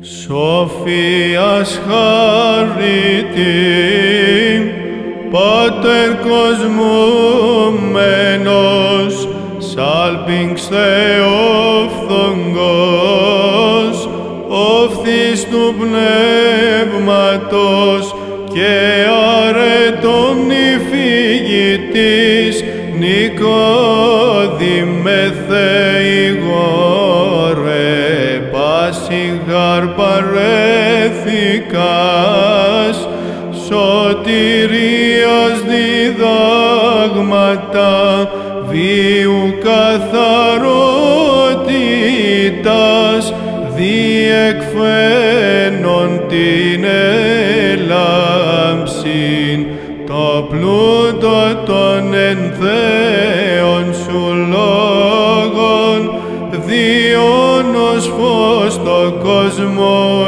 Σοφίας χαρίτη, Πάτερ κοσμούμενος, σάλπιγγς Θεόφθογκος, όφθης του πνεύματος και αρετών νηφηγητής, Νικόδημε Θεηγόρε, πάσιγαρ παρέθηκας, σωτηρίας διδάγματα, βίου καθαρότητας, διεκφαίνον το πλούτο των ενθέων σου λόγων, διόνος φως το κόσμο